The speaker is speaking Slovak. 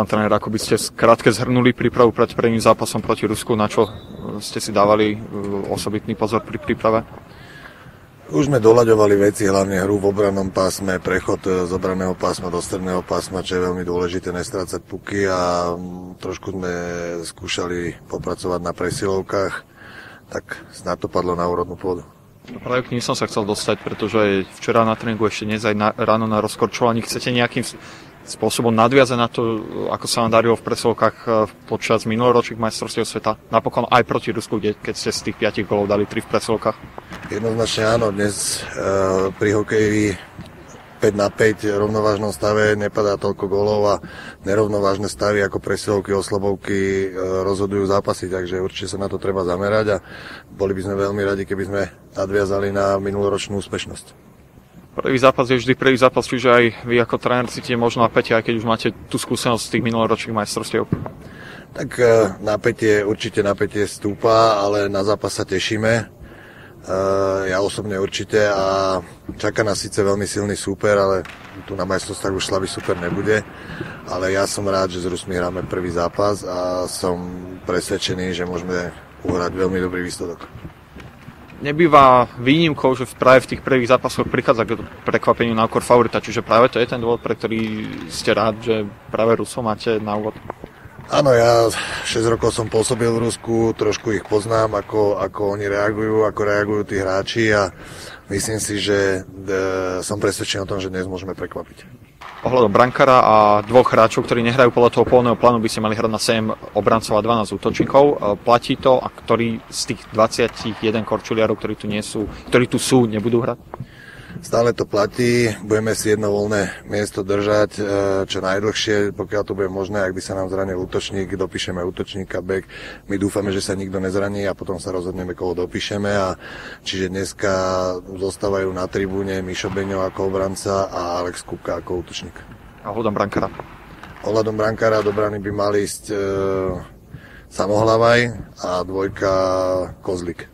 pán tréner, ako by ste krátke zhrnuli prípravu pred prvým zápasom proti Rusku, na čo ste si dávali osobitný pozor pri príprave? Už sme doľaďovali veci, hlavne hru v obranom pásme, prechod z obraného pásma do stredného pásma, čo je veľmi dôležité, nestrácať puky a trošku sme skúšali popracovať na presilovkách, tak snad to padlo na úrodnú pôdu. Práve k ním som sa chcel dostať, pretože včera na tréningu ešte dnes aj na, ráno na rozkorčovaní chcete nejakým spôsobom nadviazať na to, ako sa vám darilo v presovkách eh, počas minuloročných majstrovstiev sveta, napokon aj proti Rusku, keď ste z tých 5 golov dali 3 v presovkách? Jednoznačne áno, dnes e, pri hokeji 5 na 5 rovnovážnom stave nepadá toľko golov a nerovnovážne stavy ako presilovky, oslabovky e, rozhodujú zápasy, takže určite sa na to treba zamerať a boli by sme veľmi radi, keby sme nadviazali na minuloročnú úspešnosť. Prvý zápas je vždy prvý zápas, čiže aj vy ako tréner cítite možno napätie, aj keď už máte tú skúsenosť z tých minuloročných majstrovstiev. Tak e, napätie, určite napätie stúpa, ale na zápas sa tešíme. E, ja osobne určite a čaká nás síce veľmi silný súper, ale tu na majstrovstvách už slabý super nebude. Ale ja som rád, že s Rusmi hráme prvý zápas a som presvedčený, že môžeme uhrať veľmi dobrý výsledok nebýva výnimkou, že práve v tých prvých zápasoch prichádza k prekvapeniu na okor favorita, čiže práve to je ten dôvod, pre ktorý ste rád, že práve Rusov máte na úvod. Áno, ja 6 rokov som pôsobil v Rusku, trošku ich poznám, ako, ako oni reagujú, ako reagujú tí hráči a myslím si, že e, som presvedčený o tom, že dnes môžeme prekvapiť ohľadom brankara a dvoch hráčov, ktorí nehrajú podľa toho pôvodného plánu, by ste mali hrať na 7 obrancov a 12 útočníkov. E, platí to a ktorí z tých 21 korčuliarov, ktorí tu nie sú, ktorí tu sú, nebudú hrať? Stále to platí, budeme si jedno voľné miesto držať e, čo najdlhšie, pokiaľ to bude možné, ak by sa nám zranil útočník, dopíšeme útočníka, back. My dúfame, že sa nikto nezraní a potom sa rozhodneme, koho dopíšeme. A čiže dneska zostávajú na tribúne Mišo Beňo ako obranca a Alex Kupka ako útočník. A hľadom brankára? Ohľadom brankára do brany by mal ísť e, Samohlavaj a dvojka Kozlik.